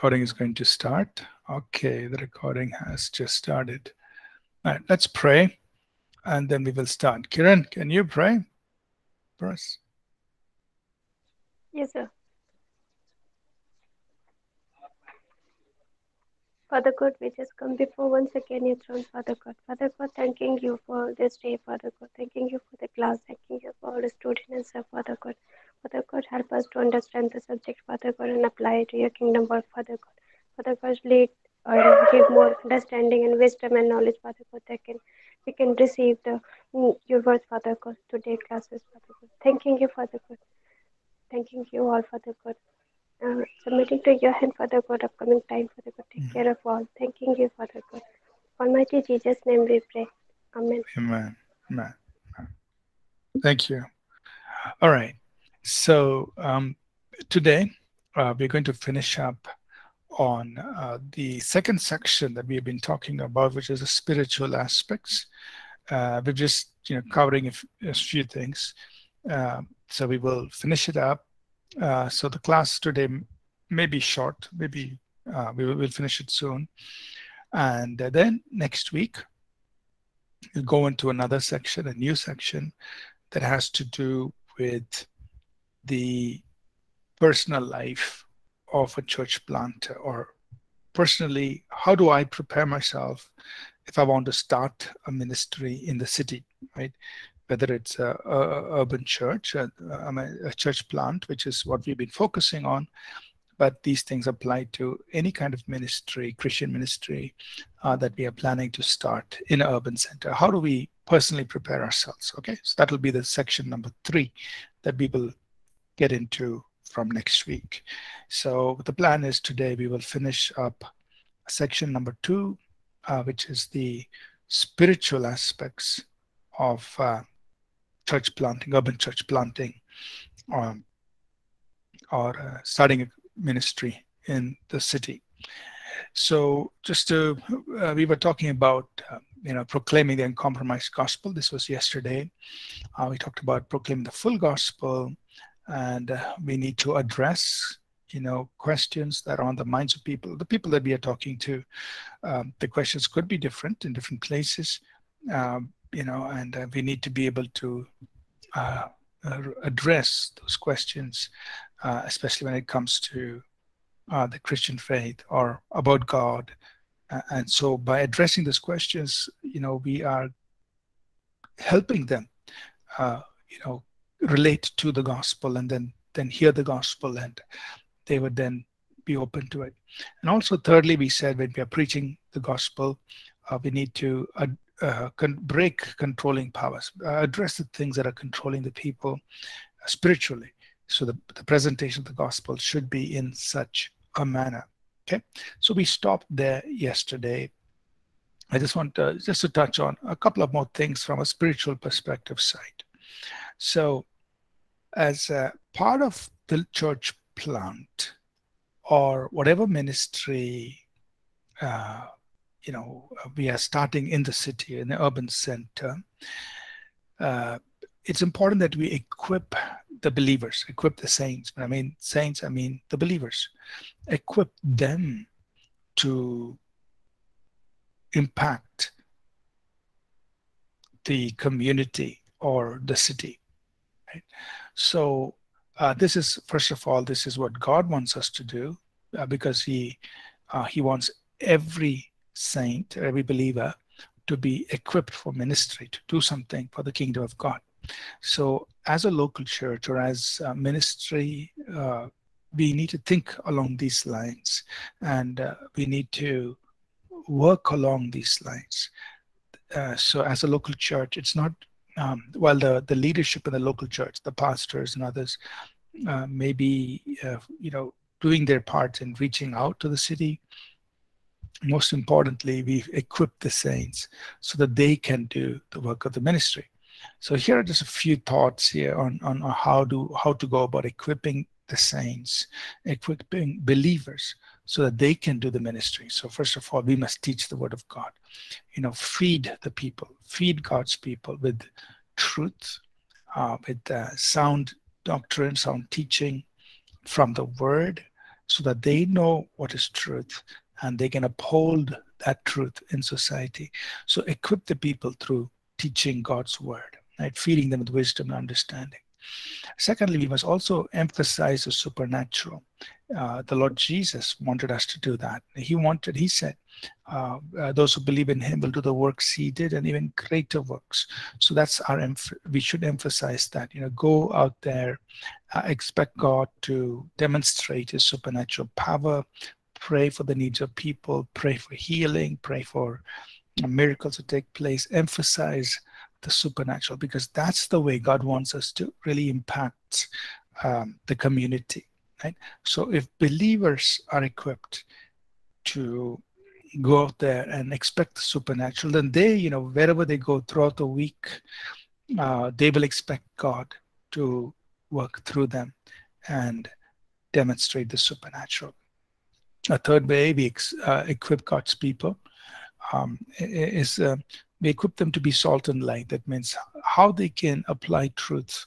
recording is going to start. Okay, the recording has just started. All right, let's pray and then we will start. Kiran, can you pray for us? Yes, sir. Father God, we just come before once again your throne, Father God. Father God, thanking you for this day, Father God. Thanking you for the class. Thanking you for all the students, Father God. Father God, help us to understand the subject, Father God, and apply it to your kingdom work, Father God. Father God, lead or give more understanding and wisdom and knowledge, Father God, that can we can receive the mm, your words, Father God, today classes, Father God. Thanking you, Father God. Thanking you all, Father God. Uh, submitting to your hand, Father God, upcoming time, Father God. Take care of all. Thanking you, Father God. Almighty Jesus' name we pray. Amen. Amen. Amen. Thank you. All right. So um, today uh, we're going to finish up on uh, the second section that we have been talking about, which is the spiritual aspects. Uh, we're just you know covering a few things, uh, so we will finish it up. Uh, so the class today may be short, maybe uh, we will we'll finish it soon, and then next week we'll go into another section, a new section that has to do with the personal life of a church planter or personally how do i prepare myself if i want to start a ministry in the city right? Whether it's a, a urban church a, a church plant which is what we've been focusing on but these things apply to any kind of ministry christian ministry uh, that we are planning to start in an urban center. How do we personally prepare ourselves? Okay so that will be the section number three that we will get into from next week. So the plan is today we will finish up section number two, uh, which is the spiritual aspects of uh, church planting, urban church planting, um, or uh, starting a ministry in the city. So just to, uh, we were talking about, uh, you know, proclaiming the uncompromised gospel. This was yesterday. Uh, we talked about proclaiming the full gospel, and uh, we need to address you know questions that are on the minds of people the people that we are talking to. Um, the questions could be different in different places um, you know and uh, we need to be able to uh, uh address those questions uh, especially when it comes to uh, the christian faith or about god. And so by addressing those questions you know we are helping them you know relate to the gospel and then then hear the gospel and they would then be open to it. And also thirdly we said when we are preaching the gospel uh, we need to uh, uh, break controlling powers uh, address the things that are controlling the people uh, spiritually. So the, the presentation of the gospel should be in such a manner. Okay? So we stopped there yesterday. I just want to, just to touch on a couple of more things from a spiritual perspective side. So as a part of the church plant or whatever ministry uh, you know we are starting in the city in the urban center uh, it's important that we equip the believers equip the saints. I mean saints i mean the believers. Equip them to impact the community or the city right so uh, this is first of all, this is what God wants us to do uh, because He uh, He wants every saint, every believer, to be equipped for ministry, to do something for the kingdom of God. So, as a local church or as ministry, uh, we need to think along these lines, and uh, we need to work along these lines. Uh, so, as a local church, it's not um, while the, the leadership in the local church, the pastors and others, uh, may be, uh, you know, doing their part in reaching out to the city. Most importantly, we equip the saints so that they can do the work of the ministry. So here are just a few thoughts here on, on how to how to go about equipping the saints, equipping believers so that they can do the ministry. So first of all, we must teach the word of God. You know, feed the people, feed God's people with truth, uh, with uh, sound doctrine, sound teaching from the word, so that they know what is truth and they can uphold that truth in society. So equip the people through teaching God's word, right? Feeding them with wisdom and understanding. Secondly, we must also emphasize the supernatural. Uh, the Lord Jesus wanted us to do that. He wanted, he said, uh, uh, those who believe in him will do the works he did and even greater works. So that's our, we should emphasize that, you know, go out there, uh, expect God to demonstrate his supernatural power, pray for the needs of people, pray for healing, pray for miracles to take place, emphasize the supernatural because that's the way God wants us to really impact um, the community, right? So if believers are equipped to go out there and expect the supernatural, then they, you know, wherever they go throughout the week, uh, they will expect God to work through them and demonstrate the supernatural. A third way we uh, equip God's people um, is uh, we equip them to be salt and light. That means how they can apply truth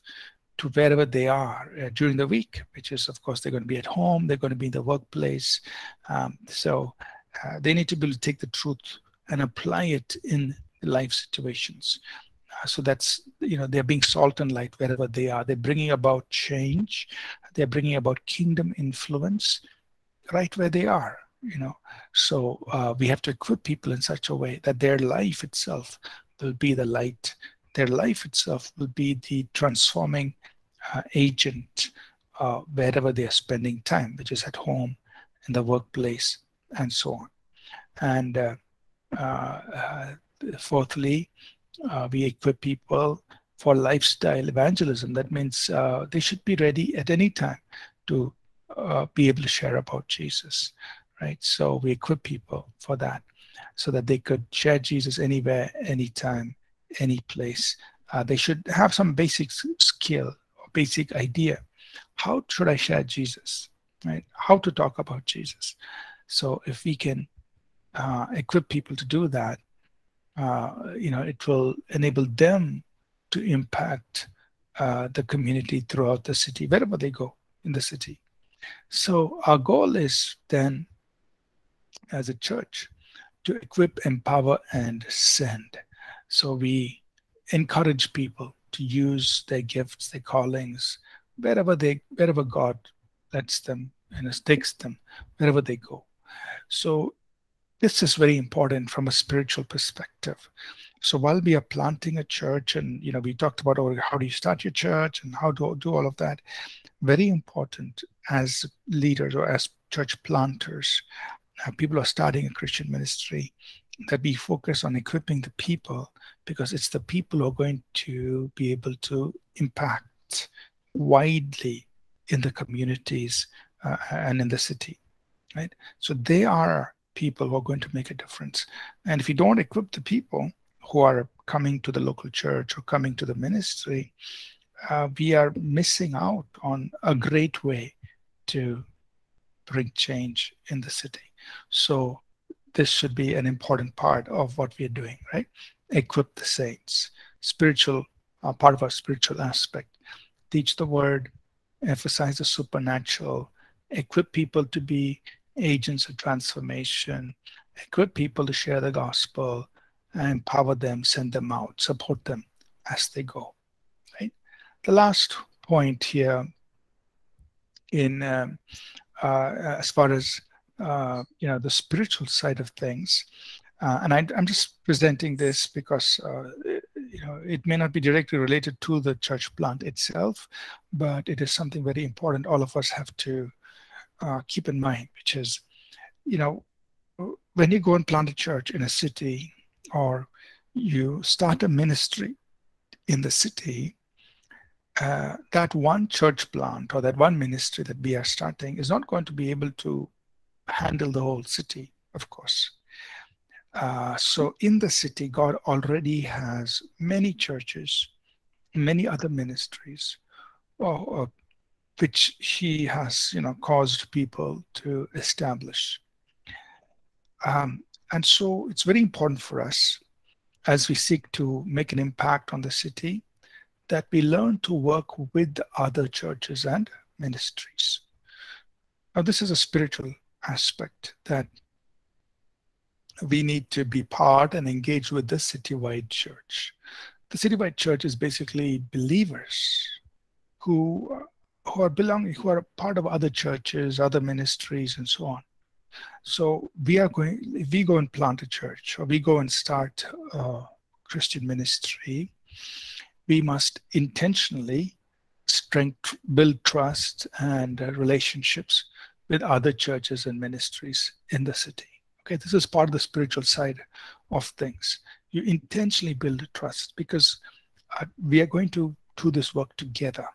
to wherever they are uh, during the week, which is, of course, they're going to be at home, they're going to be in the workplace. Um, so uh, they need to be able to take the truth and apply it in life situations. Uh, so that's, you know, they're being salt and light wherever they are. They're bringing about change, they're bringing about kingdom influence right where they are you know? So uh, we have to equip people in such a way that their life itself will be the light. Their life itself will be the transforming uh, agent uh, wherever they are spending time which is at home in the workplace and so on. And uh, uh, uh, fourthly we equip people for lifestyle evangelism. That means they should be ready at any time to be able to share about jesus right? So we equip people for that so that they could share Jesus anywhere, anytime, any place. Uh, they should have some basic skill or basic idea. How should I share Jesus, right? How to talk about Jesus. So if we can uh, equip people to do that, uh, you know, it will enable them to impact uh, the community throughout the city, wherever they go in the city. So our goal is then as a church to equip, empower, and send. So we encourage people to use their gifts, their callings, wherever they, wherever God lets them and takes them, wherever they go. So this is very important from a spiritual perspective. So while we are planting a church, and you know, we talked about oh, how do you start your church and how to do all of that, very important as leaders or as church planters people are starting a Christian ministry, that we focus on equipping the people because it's the people who are going to be able to impact widely in the communities uh, and in the city, right? So they are people who are going to make a difference. And if you don't equip the people who are coming to the local church or coming to the ministry, uh, we are missing out on a great way to bring change in the city. So this should be an important part of what we are doing, right? Equip the saints, spiritual uh, part of our spiritual aspect. Teach the word, emphasize the supernatural, equip people to be agents of transformation, equip people to share the gospel, empower them, send them out, support them as they go. Right. The last point here, in um, uh, as far as uh, you know the spiritual side of things. Uh, and I, am just presenting this because uh, you know it may not be directly related to the church plant itself but it is something very important all of us have to uh, keep in mind which is you know when you go and plant a church in a city or you start a ministry in the city uh, that one church plant or that one ministry that we are starting is not going to be able to handle the whole city, of course. Uh, so in the city, God already has many churches, many other ministries, uh, which He has, you know, caused people to establish. Um, and so it's very important for us as we seek to make an impact on the city that we learn to work with other churches and ministries Now, this is a spiritual aspect that we need to be part and engage with the citywide church. The citywide church is basically believers who who are belonging, who are part of other churches, other ministries, and so on. So we are going. If we go and plant a church, or we go and start a Christian ministry, we must intentionally strength, build trust and uh, relationships with other churches and ministries in the city. Okay, this is part of the spiritual side of things. You intentionally build trust because uh, we are going to do this work together.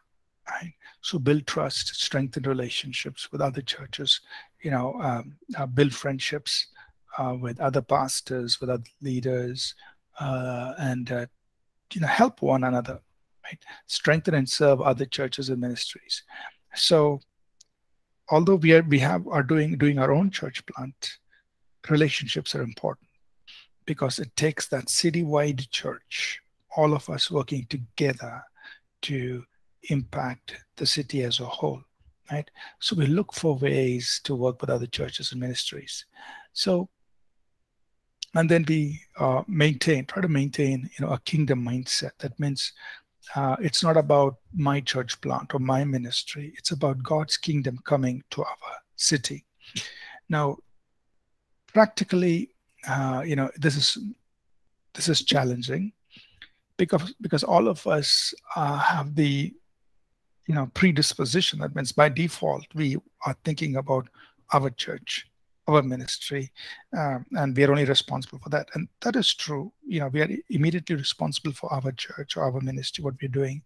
Right? So build trust, strengthen relationships with other churches. You know, um, uh, build friendships uh, with other pastors, with other leaders, uh, and uh, you know help one another. Right? Strengthen and serve other churches and ministries. So, although we are we have are doing doing our own church plant, relationships are important because it takes that citywide church, all of us working together to impact the city as a whole, right? So we look for ways to work with other churches and ministries. So, and then we uh, maintain, try to maintain, you know, a kingdom mindset. That means uh, it's not about my church plant or my ministry. It's about God's kingdom coming to our city. Now, practically, uh, you know, this is this is challenging because because all of us uh, have the you know predisposition. That means by default we are thinking about our church, our ministry, um, and we are only responsible for that. And that is true. You know, we are immediately responsible for our church or our ministry, what we're doing,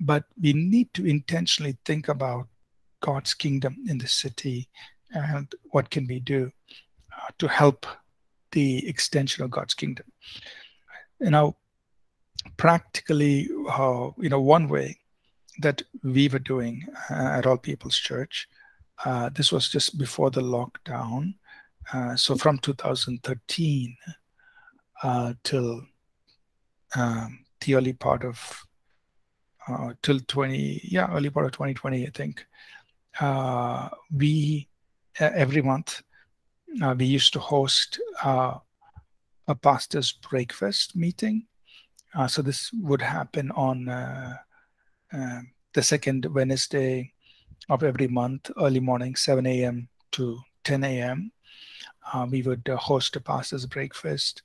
but we need to intentionally think about God's kingdom in the city and what can we do to help the extension of God's kingdom. You know, practically, uh, you know, one way that we were doing uh, at All People's Church, uh, this was just before the lockdown. Uh, so from 2013 uh, till um, the early part of uh, till 20, yeah, early part of 2020, I think. we every month uh, we used to host uh, a pastor's breakfast meeting. Uh, so this would happen on uh, um, the second Wednesday of every month, early morning, 7 a.m. to 10 a.m. Uh, we would uh, host a pastor's breakfast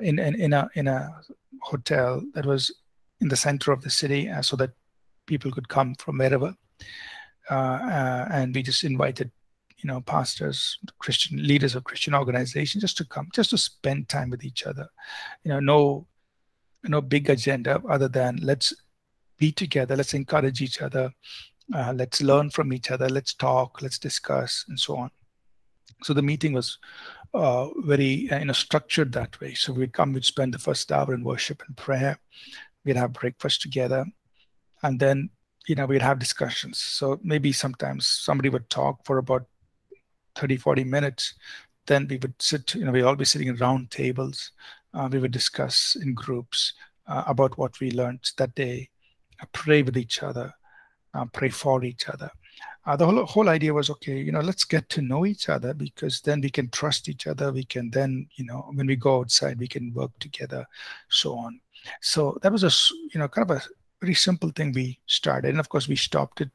in, in, in, a, in a hotel that was in the center of the city so that people could come from wherever. and we just invited you know, pastors, Christian leaders of Christian organizations, just to come, just to spend time with each other. You know, no, no big agenda other than let's be together, let's encourage each other, uh, let's learn from each other, let's talk, let's discuss, and so on. So the meeting was uh, very, uh, you know, structured that way. So we'd come, we'd spend the first hour in worship and prayer. We'd have breakfast together, and then you know we'd have discussions so maybe sometimes somebody would talk for about 30, 40 minutes. Then we would sit, you know, we'd all be sitting in round tables. Uh, we would discuss in groups uh, about what we learned that day, uh, pray with each other, uh, pray for each other. Uh, the whole, whole idea was, okay, you know, let's get to know each other because then we can trust each other. We can then, you know, when we go outside, we can work together, so on. So that was a, you know, kind of a very simple thing we started. And of course, we stopped it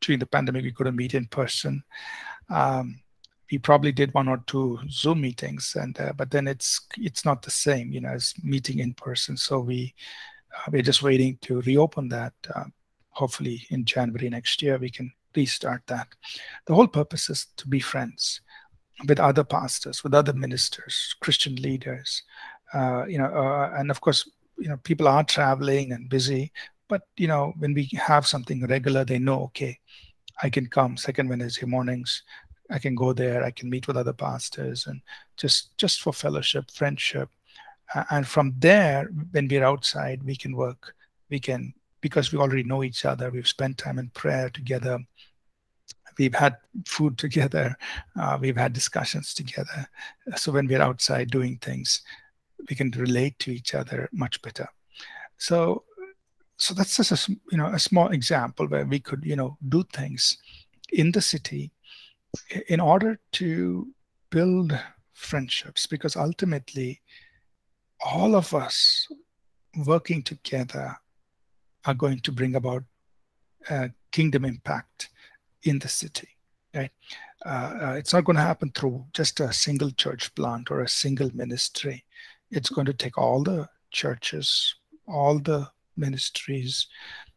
during the pandemic. We couldn't meet in person um, we probably did one or two Zoom meetings, and uh, but then it's it's not the same, you know, as meeting in person. So we uh, we're just waiting to reopen that. Hopefully, in January next year, we can restart that. The whole purpose is to be friends with other pastors, with other ministers, Christian leaders, uh, you know, uh, and of course, you know, people are traveling and busy, but you know, when we have something regular, they know, okay, I can come second Wednesday mornings. I can go there. I can meet with other pastors and just just for fellowship, friendship, uh, and from there, when we're outside, we can work. We can because we already know each other. We've spent time in prayer together. We've had food together. Uh, we've had discussions together. So when we're outside doing things, we can relate to each other much better. So so that's just a you know a small example where we could you know do things in the city in order to build friendships, because ultimately all of us working together are going to bring about uh, kingdom impact in the city. Right? Uh, uh, it's not going to happen through just a single church plant or a single ministry. It's going to take all the churches, all the ministries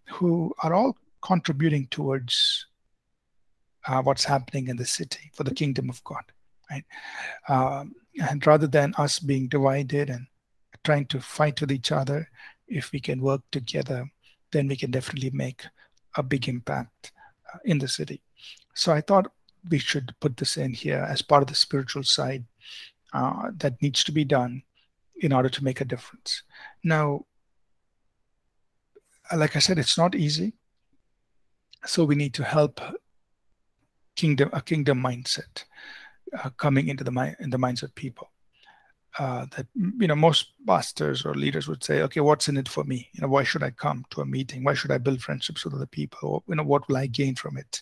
who are all contributing towards uh, what's happening in the city for the kingdom of God, right? Um, and rather than us being divided and trying to fight with each other, if we can work together, then we can definitely make a big impact uh, in the city. So I thought we should put this in here as part of the spiritual side uh, that needs to be done in order to make a difference. Now, like I said, it's not easy. So we need to help kingdom a kingdom mindset uh, coming into the mind in the minds of people. Uh, that you know most pastors or leaders would say, okay, what's in it for me? You know, why should I come to a meeting? Why should I build friendships with other people? You know, what will I gain from it?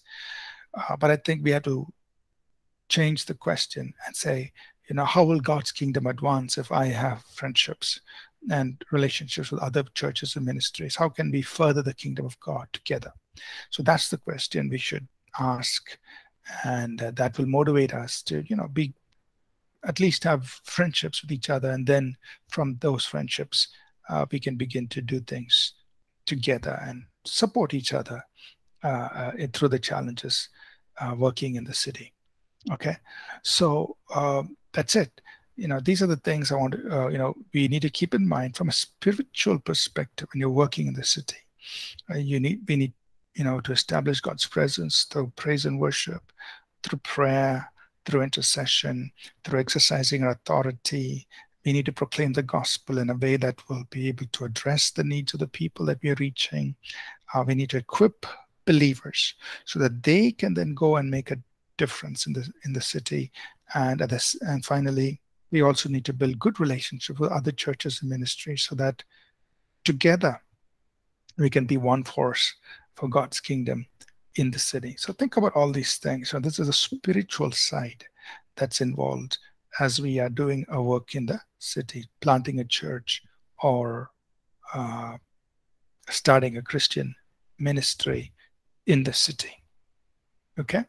Uh, but I think we have to change the question and say, you know, how will God's kingdom advance if I have friendships and relationships with other churches and ministries? How can we further the kingdom of God together? So that's the question we should ask, and uh, that will motivate us to, you know, be at least have friendships with each other, and then from those friendships, uh, we can begin to do things together and support each other uh, uh through the challenges uh, working in the city. Okay, so um, that's it. You know, these are the things I want to, uh, you know, we need to keep in mind from a spiritual perspective when you're working in the city. You need, we need, you know, to establish God's presence through praise and worship, through prayer, through intercession, through exercising our authority. We need to proclaim the gospel in a way that will be able to address the needs of the people that we are reaching. Uh, we need to equip believers so that they can then go and make a difference in the in the city and at this and finally we also need to build good relationships with other churches and ministries so that together we can be one force for God's kingdom in the city. So think about all these things. So this is a spiritual side that's involved as we are doing our work in the city, planting a church or uh, starting a Christian ministry in the city. Okay.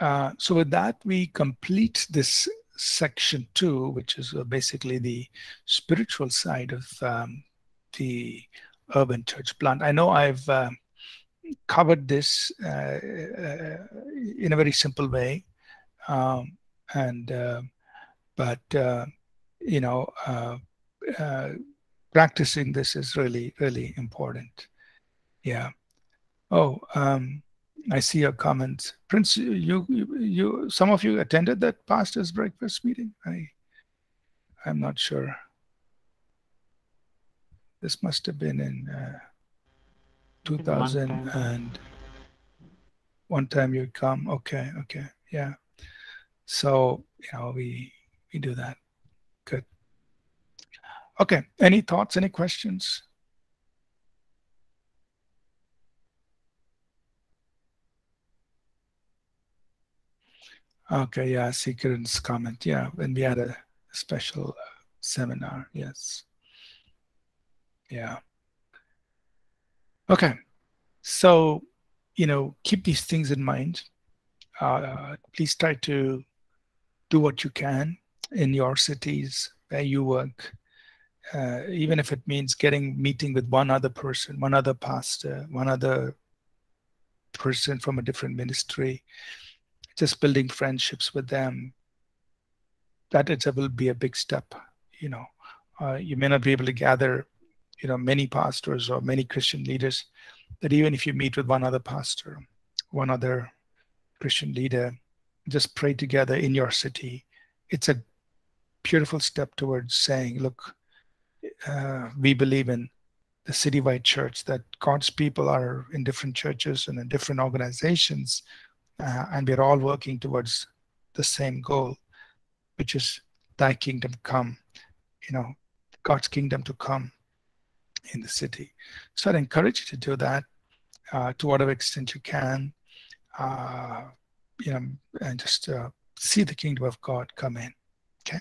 Uh, so with that, we complete this section two, which is uh, basically the spiritual side of um, the urban church plant. I know I've uh, covered this uh, uh, in a very simple way, um, and uh, but you know, practicing this is really really important. Yeah. Oh, um, I see your comments. Prince, you, you, you, some of you attended that pastor's breakfast meeting? I, I'm not sure. This must have been in uh, 2000 one and one time you come. Okay, okay, yeah. So, you know, we, we do that. Good. Okay, any thoughts, any questions? Okay, yeah, Secret's comment. Yeah, when we had a special seminar, yes. Yeah. Okay, so, you know, keep these things in mind. Uh, please try to do what you can in your cities where you work, uh, even if it means getting meeting with one other person, one other pastor, one other person from a different ministry just building friendships with them, that it will be a big step. You know, uh, you may not be able to gather, you know, many pastors or many Christian leaders, that even if you meet with one other pastor, one other Christian leader, just pray together in your city. It's a beautiful step towards saying, look, uh, we believe in the citywide church, that God's people are in different churches and in different organizations, uh, and we're all working towards the same goal, which is thy kingdom come, you know, God's kingdom to come in the city. So I'd encourage you to do that uh, to whatever extent you can. Uh, you know, and just uh, see the kingdom of God come in. Okay.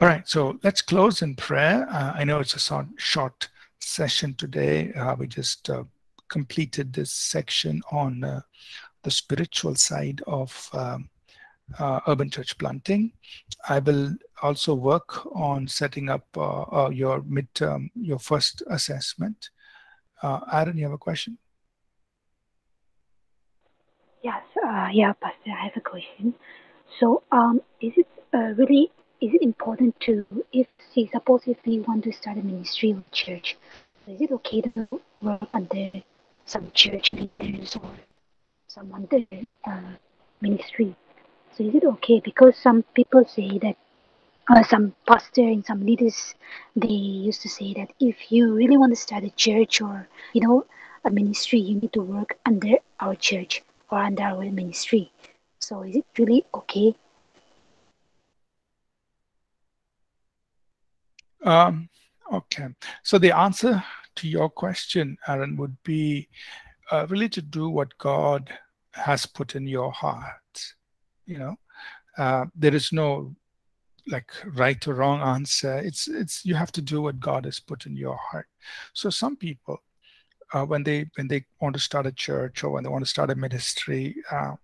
All right. So let's close in prayer. Uh, I know it's a short, session today. Uh, we just uh, completed this section on the spiritual side of um, uh, urban church planting. I will also work on setting up uh, your midterm, your first assessment. Aaron, you have a question? Yes, uh, yeah, Pastor, I have a question. So, um, is it uh, really is it important to if say suppose if we want to start a ministry or church, is it okay to work under some church leaders or some other uh, ministry? So is it okay? Because some people say that uh, some pastor and some leaders they used to say that if you really want to start a church or you know a ministry, you need to work under our church or under our ministry. So is it really okay? Um, okay. So the answer to your question, Aaron, would be uh, really to do what God has put in your heart. You know, uh, there is no like right or wrong answer. It's it's you have to do what God has put in your heart. So some people uh, when they when they want to start a church or when they want to start a ministry, uh,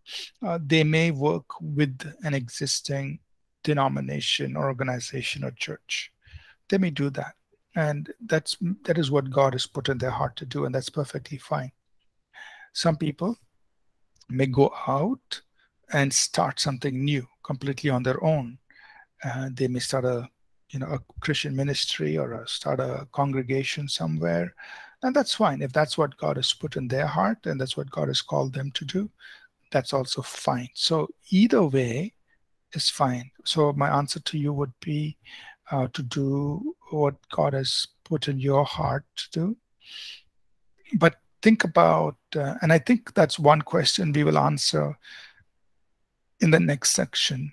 uh, they may work with an existing denomination or organization or church. They may do that, and that's that is what God has put in their heart to do, and that's perfectly fine. Some people may go out and start something new completely on their own. Uh, they may start a you know a Christian ministry or a, start a congregation somewhere and that's fine. If that's what God has put in their heart and that's what God has called them to do, that's also fine. So either way is fine. So my answer to you would be uh, to do what God has put in your heart to do. But think about, uh, and I think that's one question we will answer in the next section,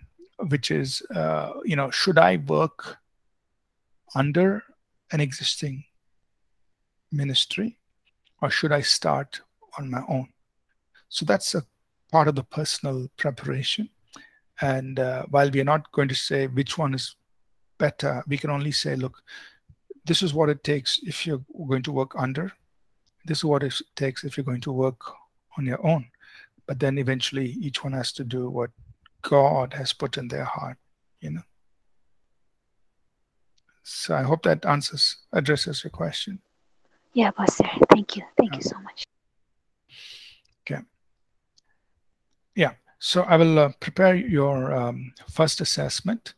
which is, uh, you know, should I work under an existing ministry or should I start on my own? So that's a part of the personal preparation. And uh, while we are not going to say which one is better, we can only say, look, this is what it takes if you're going to work under. This is what it takes if you're going to work on your own. But then eventually each one has to do what God has put in their heart, you know. So I hope that answers addresses your question. Yeah, Pastor. Thank you. Thank you so much. Okay. Yeah. So I will uh, prepare your um, first assessment.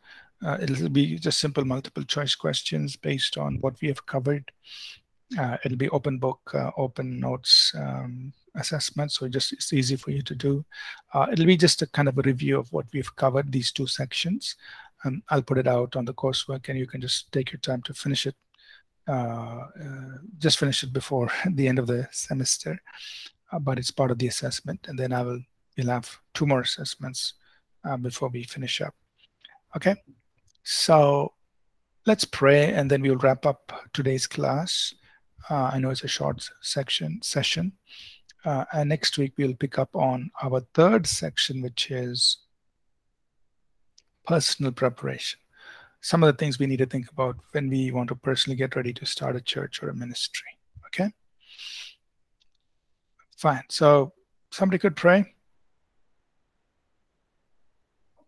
Uh, it'll be just simple multiple choice questions based on what we have covered. Uh, it'll be open book, uh, open notes um, assessment. So just it's easy for you to do. Uh, it'll be just a kind of a review of what we've covered, these two sections. Um, I'll put it out on the coursework and you can just take your time to finish it uh, uh, just finish it before the end of the semester, uh, but it's part of the assessment. And then I will we'll have two more assessments before we finish up. Okay, so let's pray and then we'll wrap up today's class. Uh, I know it's a short section session. Uh, and next week we'll pick up on our third section, which is personal preparation some of the things we need to think about when we want to personally get ready to start a church or a ministry. Okay? Fine. So somebody could pray.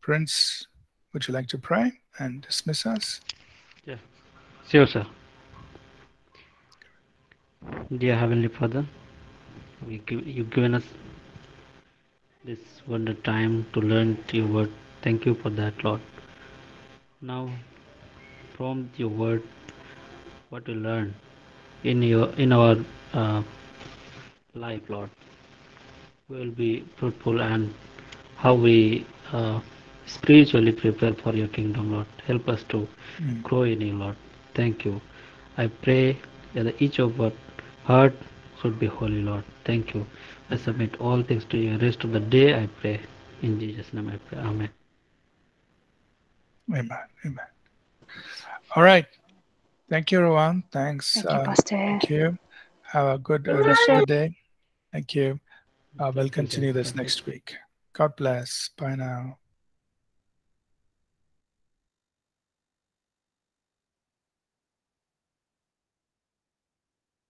Prince, would you like to pray and dismiss us? Yeah, sure, sir. Dear Heavenly Father, we give, you've given us this wonderful time to learn your word. Thank you for that, Lord. Now, from your word, what we learn in your in our uh, life, Lord, will be fruitful and how we uh, spiritually prepare for your kingdom, Lord. Help us to mm. grow in you, Lord. Thank you. I pray that each of our heart should be holy, Lord. Thank you. I submit all things to you. Rest of the day, I pray. In Jesus' name, I pray. Amen. Amen. Amen. All right. Thank you, everyone. Thanks. Thank you, uh, Pastor. Thank you. Have a good uh, rest of the day. Thank you. Uh, we'll continue this next week. God bless. Bye now.